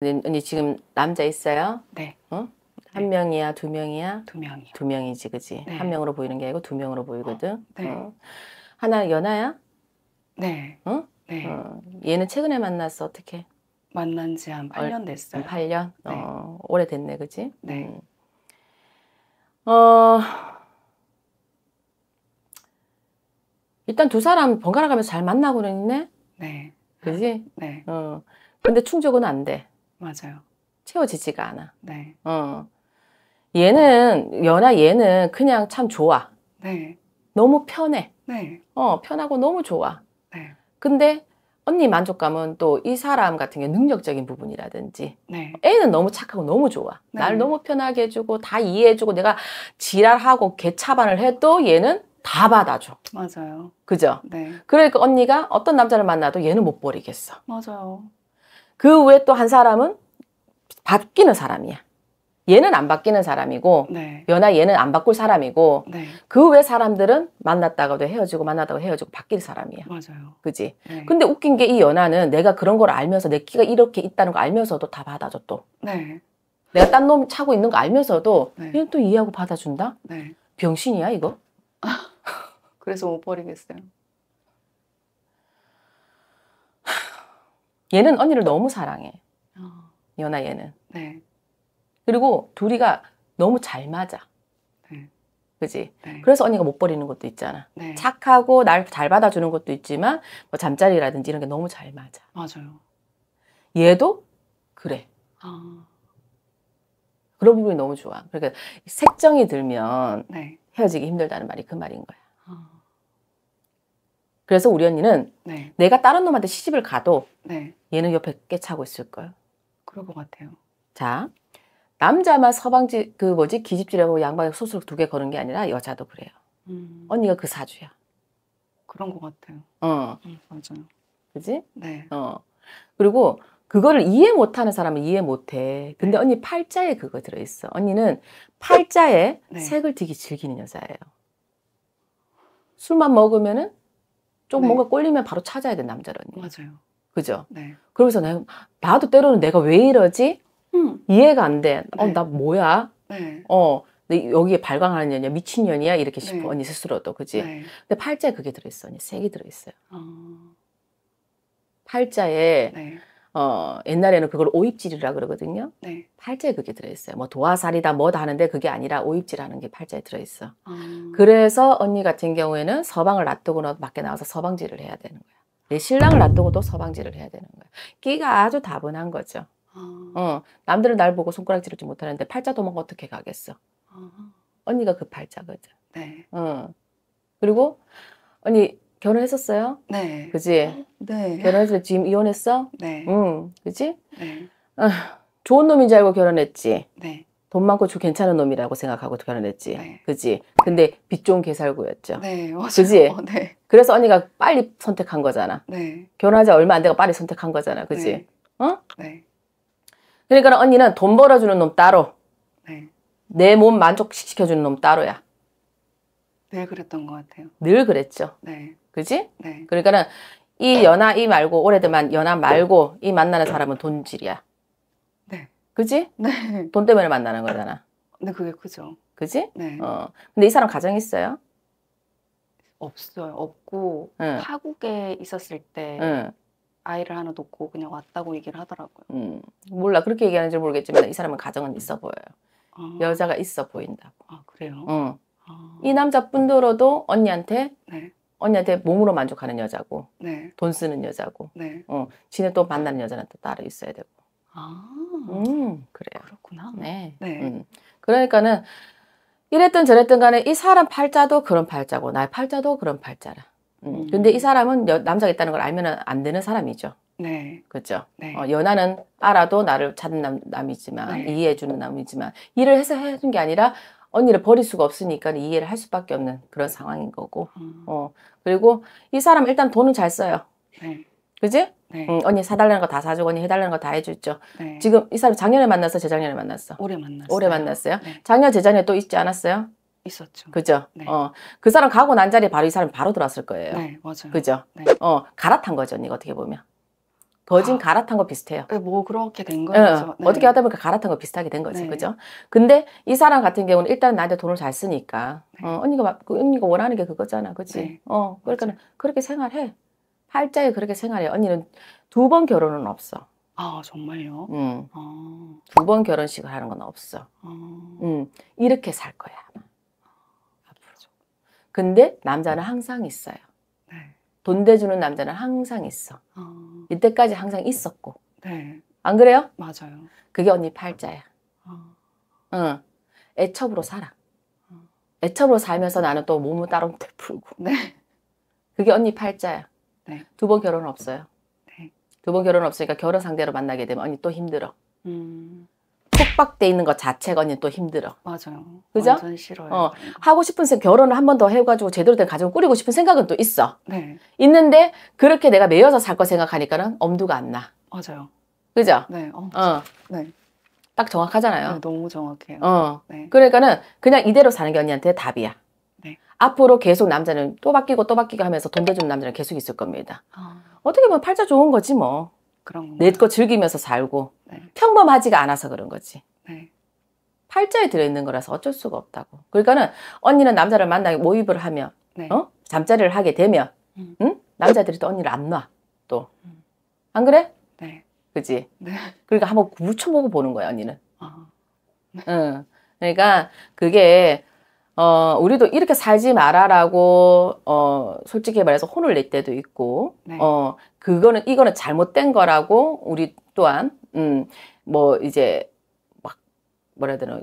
언니, 지금 남자 있어요? 네, 한 네. 명이야, 두 명이야? 두 명이요. 두 명이지, 그지? 네. 한 명으로 보이는 게 아니고 두 명으로 보이거든. 네. 어. 하나 연하야? 네, 응? 네. 어. 얘는 최근에 만났어, 어떻게? 만난 지 한 8년 됐어요. 8년? 네. 어, 오래됐네, 그지? 네. 음. 어, 일단 두 사람 번갈아 가면서 잘 만나고는 있네? 네, 그지? 네, 어. 근데 충족은 안 돼. 맞아요. 채워지지가 않아. 네, 어. 얘는, 연하 얘는 그냥 참 좋아. 네, 너무 편해. 네, 어, 편하고 너무 좋아. 네, 근데 언니 만족감은 또 이 사람 같은 경우 능력적인 부분이라든지 네, 애는 너무 착하고 너무 좋아. 네. 날 너무 편하게 해주고 다 이해해주고 내가 지랄하고 개차반을 해도 얘는 다 받아줘. 맞아요. 그죠? 네, 그러니까 언니가 어떤 남자를 만나도 얘는 못 버리겠어. 맞아요. 그 외에 또 한 사람은 바뀌는 사람이야. 얘는 안 바뀌는 사람이고 네, 연하 얘는 안 바꿀 사람이고 네, 그외 사람들은 만났다가도 헤어지고 만났다가 헤어지고 바뀔 사람이야. 맞아요. 그지? 네, 근데 웃긴 게 이 연하는 내가 그런 걸 알면서 내 끼가 이렇게 있다는 거 알면서도 다 받아줘 또. 네, 내가 딴 놈 차고 있는 거 알면서도 네. 얘는 또 이해하고 받아준다? 네. 병신이야 이거? 그래서 못 버리겠어요. 얘는 언니를 너무 사랑해. 아, 연하 얘는. 네, 그리고 둘이가 너무 잘 맞아. 네, 그지? 네, 그래서 언니가 못 버리는 것도 있잖아. 네, 착하고 날 잘 받아주는 것도 있지만 뭐 잠자리라든지 이런 게 너무 잘 맞아. 맞아요. 얘도 그래. 아, 그런 부분이 너무 좋아. 그러니까 색정이 들면 네, 헤어지기 힘들다는 말이 그 말인 거야. 아, 그래서 우리 언니는 네, 내가 다른 놈한테 시집을 가도 네, 얘는 옆에 깨차고 있을 거야. 그럴 것 같아요. 자, 남자만 서방지 그 뭐지 기집질하고 양방에 소설 두 개 거는 게 아니라 여자도 그래요. 음, 언니가 그 사주야. 그런 것 같아요. 어, 음, 맞아요. 그지? 네, 어. 그리고 그거를 이해 못하는 사람은 이해 못해. 근데 네. 언니 팔자에 그거 들어있어. 언니는 팔자에 네. 색을 되게 즐기는 여자예요. 술만 먹으면은 좀 네. 뭔가 꼴리면 바로 찾아야 돼 남자를 언니. 맞아요. 그죠? 네. 그러면서 내가 나도 때로는 내가 왜 이러지? 음, 이해가 안 돼. 어, 네. 나 뭐야? 네, 어, 내 여기에 발광하는 년이야 미친 년이야 이렇게 싶어 네. 언니 스스로도 그지? 네. 근데 팔자에 그게 들어있어 언니 색이 들어있어요. 아, 팔자에 네, 어 옛날에는 그걸 오입질이라 그러거든요. 네. 팔자에 그게 들어있어요. 뭐 도화살이다 뭐다 하는데 그게 아니라 오입질하는 게 팔자에 들어있어. 아, 그래서 언니 같은 경우에는 서방을 놔두고 너 밖에 나와서 서방질을 해야 되는 거야. 내 신랑을 놔두고도 서방질을 해야 되는 거야. 끼가 아주 다분한 거죠. 아, 어, 남들은 날 보고 손가락질을지 못하는데 팔자 도망 어떻게 가겠어? 아, 언니가 그 팔자거든. 네, 어. 그리고 언니 결혼했었어요? 네, 그지? 네, 결혼해서 지금 이혼했어? 네, 응, 그지? 네, 좋은 놈인 줄 알고 결혼했지. 네, 돈 많고 주 괜찮은 놈이라고 생각하고 결혼했지. 네. 그지? 근데 빚 좋은 개살구였죠. 네, 맞아요. 그지? 네, 그래서 언니가 빨리 선택한 거잖아. 네, 결혼하자 얼마 안 되고 빨리 선택한 거잖아. 그지? 네. 어? 네, 그러니까 언니는 돈 벌어주는 놈 따로, 네. 내 몸 만족시켜주는 놈 따로야. 늘 그랬던 것 같아요. 늘 그랬죠. 네, 그지? 네, 그러니까는 이 연하 이 말고 오래된 연하 말고 이 만나는 사람은 돈질이야. 네, 그지? 네. 돈 때문에 만나는 거잖아. 근데 그게 크죠. 그지? 네, 어. 근데 이 사람 가정 있어요? 없어요. 없고 응. 타국에 있었을 때 응. 아이를 하나 놓고 그냥 왔다고 얘기를 하더라고요. 음. 몰라. 그렇게 얘기하는지 모르겠지만 이 사람은 가정은 있어 보여요. 아, 여자가 있어 보인다고. 아 그래요? 응. 아, 이 남자뿐더러도 언니한테 네, 언니한테 몸으로 만족하는 여자고 네, 돈 쓰는 여자고 네. 어, 지네 또 만나는 여자는 또 따로 있어야 되고. 아, 음, 그래요. 그렇구나. 네. 네. 음. 그러니까는 이랬든 저랬든 간에 이 사람 팔자도 그런 팔자고 나의 팔자도 그런 팔자라. 음. 음. 근데 이 사람은 여- 남자가 있다는 걸 알면 안 되는 사람이죠. 네, 그죠? 네, 어, 연하는 알아도 나를 찾는 남, 남이지만 네. 이해해주는 남이지만 일을 해서 해준 게 아니라 언니를 버릴 수가 없으니까 이해를 할 수밖에 없는 그런 상황인 거고. 아, 어 그리고 이 사람 일단 돈은 잘 써요. 네, 그지? 네, 응, 언니 사달라는 거 다 사주고 언니 해달라는 거 다 해줬죠. 네. 지금 이 사람 작년에 만났어, 재작년에 만났어. 오래 만났어요. 올해 만났어요. 네, 작년 재작년에 또 있지 않았어요? 있었죠. 그죠? 네. 어, 그 사람 가고 난 자리에 바로 이 사람 바로 들어왔을 거예요. 네, 맞아요. 그죠? 네. 어, 갈아탄 거죠, 언니가 어떻게 보면. 거진 아. 갈아탄 거 비슷해요. 네, 뭐 그렇게 된 예, 거죠. 네. 어떻게 하다 보니까 갈아탄 거 비슷하게 된 거지, 네. 그죠? 근데 이 사람 같은 경우는 일단 나한테 돈을 잘 쓰니까, 네. 어, 언니가 막- 그 언니가 원하는 게 그거잖아, 그지? 네. 어, 그러니까 그렇게 생활해. 팔자에 그렇게 생활해. 언니는 두 번 결혼은 없어. 아 정말요? 음, 아, 두번 결혼식을 하는 건 없어. 아, 음, 이렇게 살 거야 아마. 앞으로. 근데 남자는 항상 있어요. 네. 돈 대주는 남자는 항상 있어. 아, 이때까지 항상 있었고. 네, 안 그래요? 맞아요. 그게 언니 팔자야. 아, 응. 애첩으로 살아. 애첩으로 살면서 나는 또 몸을 따로 풀고. 네, 그게 언니 팔자야. 네. 두 번 결혼 없어요. 네. 두 번 결혼 없으니까 결혼 상대로 만나게 되면 언니 또 힘들어. 음, 속박돼 있는 것 자체가 언니 또 힘들어. 맞아요. 그죠? 완전 싫어요. 어. 하고 싶은 생 결혼을 한 번 더 해가지고 제대로 된 가정을 꾸리고 싶은 생각은 또 있어. 네, 있는데 그렇게 내가 매여서 살 거 생각하니까는 엄두가 안 나. 맞아요. 그죠? 네, 어, 어. 네, 딱 정확하잖아요. 네, 너무 정확해요. 어. 네, 그러니까는 그냥 이대로 사는 게 언니한테 답이야. 네. 앞으로 계속 남자는 또 바뀌고 또 바뀌고 하면서 돈 대주는 남자는 계속 있을 겁니다. 아, 어떻게 보면 팔자 좋은 거지 뭐. 그런 거. 내거 즐기면서 살고 네, 평범하지가 않아서 그런 거지. 네, 팔자에 들어있는 거라서 어쩔 수가 없다고. 그러니까는 언니는 남자를 만나게 모입을 하면 네. 어? 잠자리를 하게 되면 음. 응? 남자들이 또 언니를 안 놔. 또. 음. 안 그래? 네, 그지? 네. 그러니까 한번 묻혀보고 보는 거야 언니는. 아, 응. 그러니까 그게 어 우리도 이렇게 살지 말아라고 어 솔직히 말해서 혼을 낼 때도 있고 네. 어 그거는 이거는 잘못된 거라고 우리 또한 음 뭐 이제 막 뭐라 해야 되나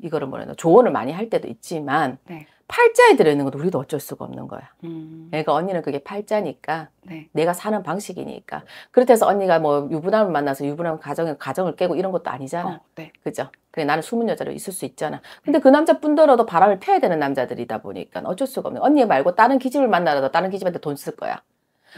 이거를 뭐라 해야 되나 조언을 많이 할 때도 있지만 네. 팔자에 들어있는 건 우리도 어쩔 수가 없는 거야. 음, 그러니까 언니는 그게 팔자니까 네, 내가 사는 방식이니까 그렇다 해서 언니가 뭐 유부남을 만나서 유부남 가정에 가정을 깨고 이런 것도 아니잖아. 어, 네, 그죠? 그래 나는 숨은 여자로 있을 수 있잖아. 근데 그 남자뿐더러도 바람을 펴야 되는 남자들이다 보니까 어쩔 수가 없네. 언니 말고 다른 기집을 만나라도 다른 기집한테 돈 쓸 거야.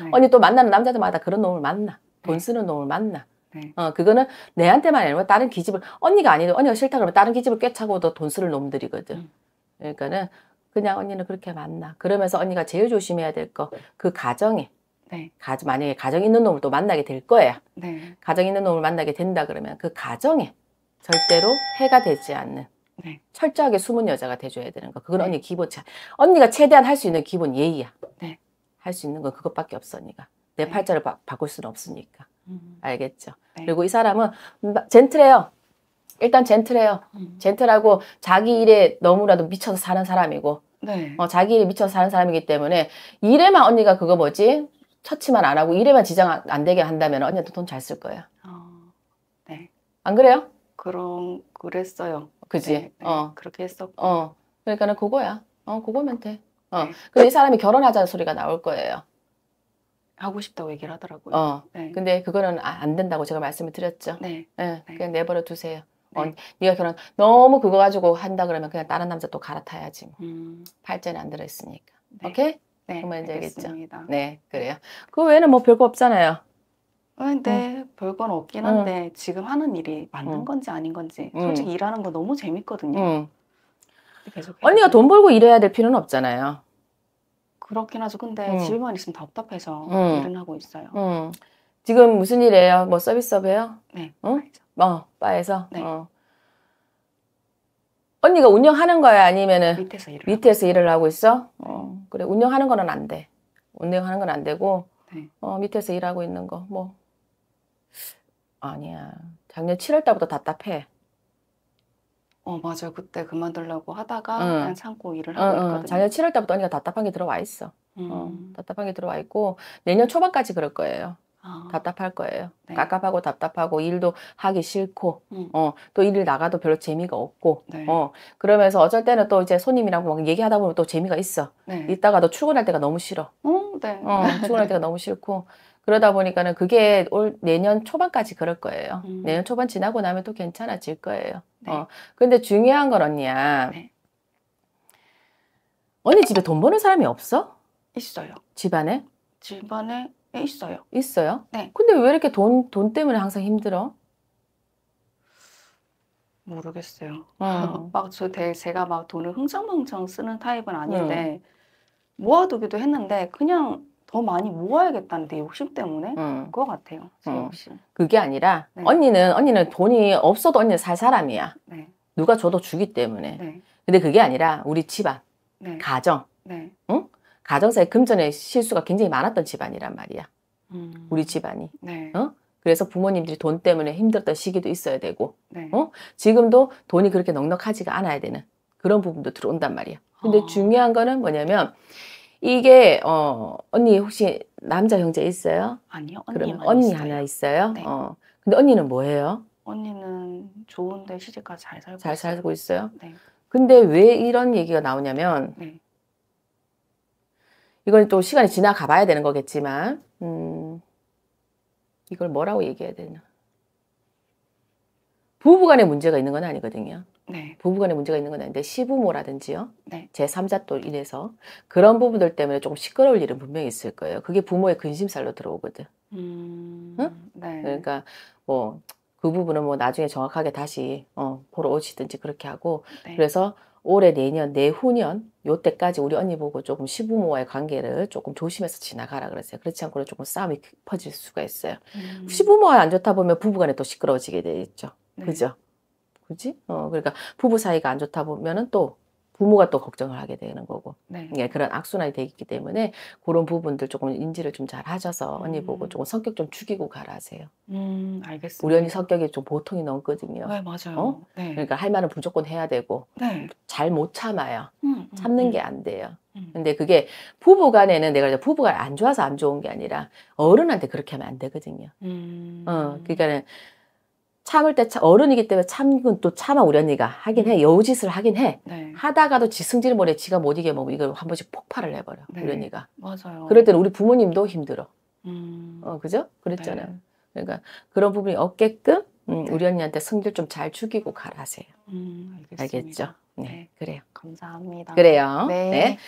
네. 언니 또 만나는 남자들마다 그런 놈을 만나. 돈 네. 쓰는 놈을 만나. 네. 어 그거는 내한테만 아니라 다른 기집을 언니가 아니도 언니가 싫다 그러면 다른 기집을 꿰차고도 돈쓸 놈들이거든. 음. 그러니까는 그냥 언니는 그렇게 만나. 그러면서 언니가 제일 조심해야 될 거 그 가정에 네, 가, 만약에 가정 있는 놈을 또 만나게 될 거야. 네, 가정 있는 놈을 만나게 된다 그러면 그 가정에 절대로 해가 되지 않는 네. 철저하게 숨은 여자가 돼줘야 되는 거. 그건 네. 언니 기본 차. 언니가 최대한 할 수 있는 기본 예의야. 네. 할수 있는 건 그것밖에 없어 언니가. 내 네. 팔자를 바, 바꿀 수는 없으니까. 음, 알겠죠? 네. 그리고 이 사람은 젠틀해요. 일단 젠틀해요. 음, 젠틀하고 자기 일에 너무나도 미쳐서 사는 사람이고 네, 어, 자기 일에 미쳐서 사는 사람이기 때문에 일에만 언니가 그거 뭐지? 처치만 안 하고 일에만 지장 안- 안 되게 한다면 언니한테 돈 잘 쓸 거야. 아, 네, 안 그래요? 그런 그랬어요. 그지? 네, 네, 어, 그렇게 했었고. 어. 그러니까는 그거야. 어, 그거면 돼. 어. 네. 근데 이 사람이 결혼하자는 소리가 나올 거예요. 하고 싶다고 얘기를 하더라고요. 어. 네. 근데 그거는 아- 안 된다고 제가 말씀을 드렸죠. 네. 예, 네. 그냥 내버려 두세요. 어, 네. 네가 결혼 너무 그거 가지고 한다 그러면 그냥 다른 남자 또 갈아타야지. 뭐. 음, 팔자는 안 들어있으니까. 네. 오케이? 네. 그러면 이제 알겠죠? 네, 그래요. 그 외에는 뭐 별거 없잖아요. 어, 근데 별건 없긴 응. 한데 지금 하는 일이 맞는 응. 건지 아닌 건지 응. 솔직히 일하는 거 너무 재밌거든요. 응. 계속 언니가 돈 벌고 일해야 될 필요는 없잖아요. 그렇긴 하죠. 근데 응. 집에만 있으면 답답해서 응. 일은 하고 있어요. 응. 지금 무슨 일이에요? 뭐 서비스업이에요? 네. 응? 어, 바에서? 네. 어. 언니가 운영하는 거야? 아니면은 밑에서 일을 밑에서 일을 하고 있어? 어, 그래. 운영하는 거는 안 돼. 운영하는 건 안 되고, 네. 어, 밑에서 일하고 있는 거, 뭐. 아니야. 작년 7월 달부터 답답해. 어 맞아요. 그때 그만두려고 하다가 응. 그냥 참고 일을 어, 하고 어. 있거든요. 작년 7월 달부터 언니가 답답한 게 들어와 있어. 어, 음. 답답한 게 들어와 있고, 내년 초반까지 그럴 거예요. 아, 답답할 거예요. 네. 깝깝하고 답답하고, 일도 하기 싫고, 음. 어, 또 일을 나가도 별로 재미가 없고, 네. 어, 그러면서 어쩔 때는 또 이제 손님이랑 막 얘기하다 보면 또 재미가 있어. 네. 이따가 도 출근할 때가 너무 싫어. 어, 네. 어, 출근할 때가 너무 싫고. 그러다 보니까는 그게 올 내년 초반까지 그럴 거예요. 음. 내년 초반 지나고 나면 또 괜찮아질 거예요. 네. 어, 근데 중요한 건 언니야. 네. 언니 집에 돈 버는 사람이 없어? 있어요. 집안에? 집안에 있어요. 있어요? 네. 근데 왜 이렇게 돈, 돈 때문에 항상 힘들어? 모르겠어요. 어. 막저 제가 막 돈을 흥청망청 쓰는 타입은 아닌데 음. 모아두기도 했는데 그냥 더 많이 모아야겠다는 내 욕심 때문에 음. 그거 같아요. 제 음. 욕심. 그게 아니라 네. 언니는 언니는 돈이 없어도 언니는 살 사람이야. 네, 누가 줘도 주기 때문에. 네, 근데 그게 아니라 우리 집안, 네, 가정, 네. 가정사의 금전의 실수가 굉장히 많았던 집안이란 말이야. 음. 우리 집안이. 네, 어? 그래서 부모님들이 돈 때문에 힘들었던 시기도 있어야 되고 네. 어? 지금도 돈이 그렇게 넉넉하지가 않아야 되는 그런 부분도 들어온단 말이야. 근데 아. 중요한 거는 뭐냐면 이게 어 언니 혹시 남자 형제 있어요? 아니요, 그럼 언니 있어요. 하나 있어요? 네. 어. 근데 언니는 뭐예요? 언니는 좋은데 시집가 잘 살고 잘 있어요. 살고 있어요? 네, 근데 왜 이런 얘기가 나오냐면 네, 이건 또 시간이 지나가 봐야 되는 거겠지만 음, 이걸 뭐라고 얘기해야 되나? 부부간에 문제가 있는 건 아니거든요. 네, 부부간에 문제가 있는 건 아닌데 시부모라든지요. 네. 제3자 또 인해서 그런 부분들 때문에 조금 시끄러울 일은 분명히 있을 거예요. 그게 부모의 근심살로 들어오거든. 음, 응? 네. 그러니까 뭐 그 부분은 뭐 나중에 정확하게 다시 어, 보러 오시든지 그렇게 하고 네. 그래서 올해 내년 내후년 요때까지 우리 언니 보고 조금 시부모와의 관계를 조금 조심해서 지나가라 그랬어요. 그렇지 않고는 조금 싸움이 퍼질 수가 있어요. 음, 시부모와 안 좋다 보면 부부간에 또 시끄러워지게 되겠죠. 네. 그죠? 그지? 어, 그러니까 부부 사이가 안 좋다 보면은 또 부모가 또 걱정을 하게 되는 거고. 네. 예, 그런 악순환이 되기 때문에 그런 부분들 조금 인지를 좀 잘 하셔서 언니 보고 음. 조금 성격 좀 죽이고 가라 하세요. 음, 알겠습니다. 우리 언니 성격이 좀 보통이 넘거든요. 네, 맞아요. 어? 네. 그러니까 할 말은 무조건 해야 되고 네. 잘못 참아요. 음, 음, 참는 음, 게안 돼요. 음. 근데 그게 부부 간에는 내가 이제 부부가 안 좋아서 안 좋은 게 아니라 어른한테 그렇게 하면 안 되거든요. 음. 어, 그러니까는 참을 때 참- 어른이기 때문에 참은 또 참아 우리 언니가 하긴 해. 여우짓을 하긴 해. 네. 하다가도 지 승질 모에 지가 못 이겨 먹으면 이걸 한 번씩 폭발을 해버려. 네. 우리 언니가. 맞아요. 그럴 때는 우리 부모님도 힘들어. 음. 어, 그죠? 그랬잖아요. 네. 그러니까 그런 부분이 없게끔 음, 네. 우리 언니한테 승질 좀 잘 죽이고 가라 하세요. 음. 알겠죠? 네, 네. 그래요. 감사합니다. 그래요. 네. 네.